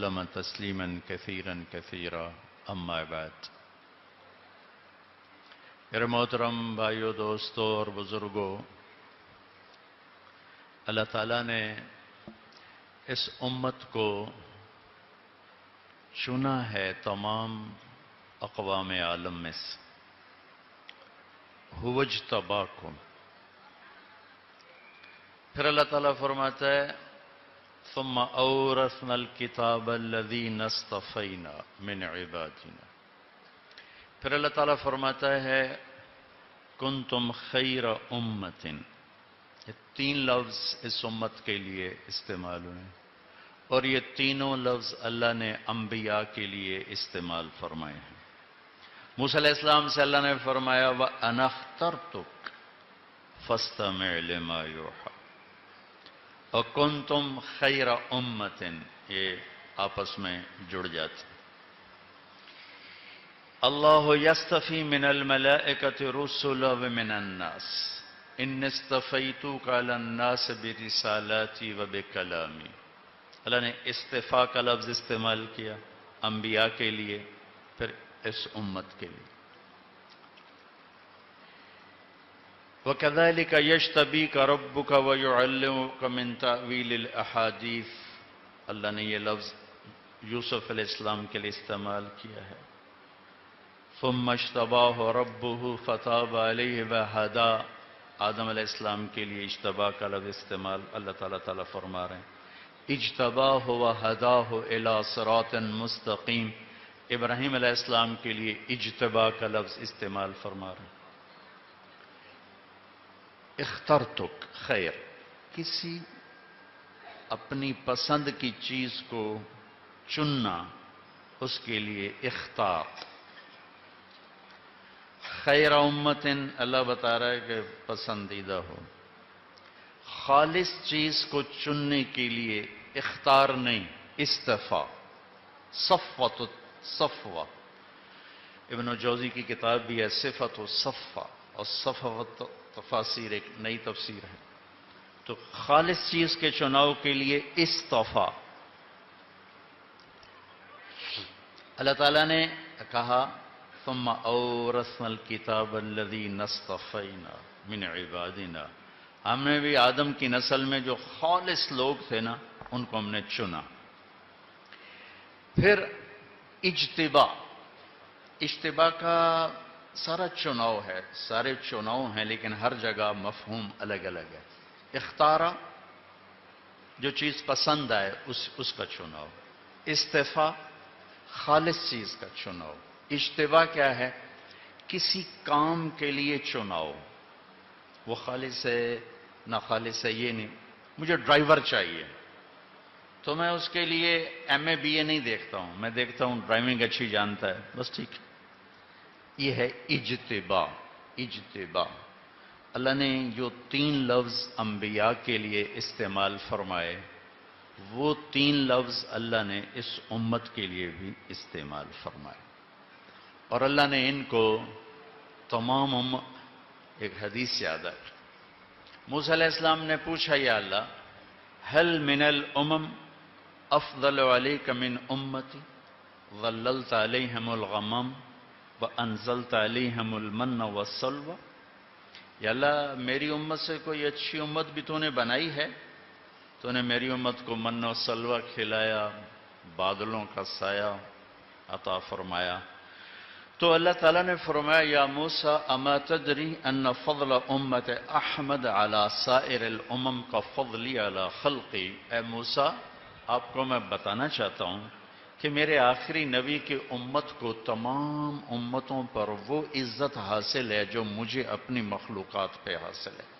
وسلم تسلیما كثيرا كثيرا. اما بعد. میرے محترم بھائیوں دوستوں اور بزرگوں اللہ تعالیٰ نے اس امت کو چنا ہے تمام اقوام عالم میں سے. ہوج تباکم پھر اللہ تعالیٰ فرماتا ہے ثم اورثنا الكتاب الذين اصطفينا من عبادنا. پھر اللہ تعالیٰ فرماتا ہے، کنتم خیر امت یہ تین لفظ اس امت کے لیے استعمال ہوئے اور یہ تینوں لفظ اللہ نے انبیاء کے لیے استعمال فرمائے ہیں۔ موسیٰ علیہ السلام سے اللہ نے فرمایا وَأَنَخْتَرْتُكْ فَاسْتَمِعْ لِمَا يُوحَى اور کنتم خیر امت یہ آپس میں جڑ جاتے اللہ یستفی من الملائکت رسول ومن الناس، ان استفیتوک علی الناس برسالاتی و بکلامی۔ اللہ نے استفاء کا لفظ استعمال کیا انبیاء کے لیے، پھر اس امت کے لیے۔ وَكَذَلِكَ يَشْتَبِيكَ رَبُّكَ وَيُعَلِّمُكَ مِن تَعْوِيلِ الْأَحَادِيثِ. اللہ نے یہ لفظ یوسف علیہ السلام کے لیے استعمال کیا ہے. ثم اشتباہ ربه فتاب علیہ وحدا آدم علیہ السلام کے لیے اجتباہ کا لفظ استعمال اللہ تعالیٰ تعالیٰ فرما رہے ہیں. اجتباہ وحداہ الى صراط مستقیم ابراہیم علیہ السلام کے لیے اجتباہ کا لفظ استعمال فرما رہے ہیں. اخترتک، خیر۔ کسی اپنی پسند کی چیز کو چننا، اس کے لیے اختار۔ خیر امتن، اللہ بتا رہا ہے کہ پسندیدہ ہو۔ خالص چیز کو چننے کے لیے اختار نہیں، استفا۔ صفوت صفوہ ابن و جوزی کی کتاب بھی ہے صفت و صفہ اور صفوت تفاصیر ایک نئی تفسیر ہے۔ تو خالص چیز کے چناؤ کے لیے استفا اللہ تعالیٰ نے کہا، ثم اورثنا الكتاب الذي نصطفينا من عبادنا۔ ہم نے بھی آدم کی نسل میں جو خالص لوگ تھے نا، ان کو ہم نے چنا۔ پھر اجتبا اجتبا کا سارا چناؤ ہے، سارے چناؤ ہیں، لیکن ہر جگہ مفہوم الگ الگ ہے۔ اختارا، جو چیز پسند آئے، اس اس کا چناؤ۔ استفا، خالص چیز کا چناؤ۔ اجتبا کیا ہے؟ کسی کام کے لیے چناؤ۔ وہ خالص ہے، نہ خالص ہے، یہ نہیں۔ مجھے ڈرائیور چاہیے۔ تو میں اس کے لیے ایم اے بی اے نہیں دیکھتا ہوں۔ میں دیکھتا ہوں، ڈرائیونگ اچھی جانتا ہے۔ بس ٹھیک۔ ہے یہ ہے اجتبا اجتبا اللہ نے جو تین لفظ انبیاء کے لیے استعمال فرمائے، وہ تین لفظ اللہ نے اس امت کے لیے بھی استعمال فرمائے۔ اور اللہ نے ان کو تمام ام، ایک حدیث یاد ہے۔ موسیٰ علیہ السلام نے پوچھا، یا اللہ حل من الامم افضل علیک من امتی؟ ظللت علیہم الغمم؟ وانزلت علیہم المن والسلوہ یا اللہ، میری امت سے کوئی اچھی امت بھی تو نے بنائی ہے؟ تو نے میری امت کو من و سلوہ کھلایا، بادلوں کا سایہ عطا فرمایا۔ تو اللہ تعالیٰ نے فرمایا، یا موسیٰ، اما تدری ان فضل امت احمد علی سائر الامم کا فضلی علی خلقی؟ اے موسیٰ، آپ کو میں بتانا چاہتا ہوں کہ میرے آخری نبی کی امت کو تمام امتوں پر وہ عزت حاصل ہے جو مجھے اپنی مخلوقات پہ حاصل ہے۔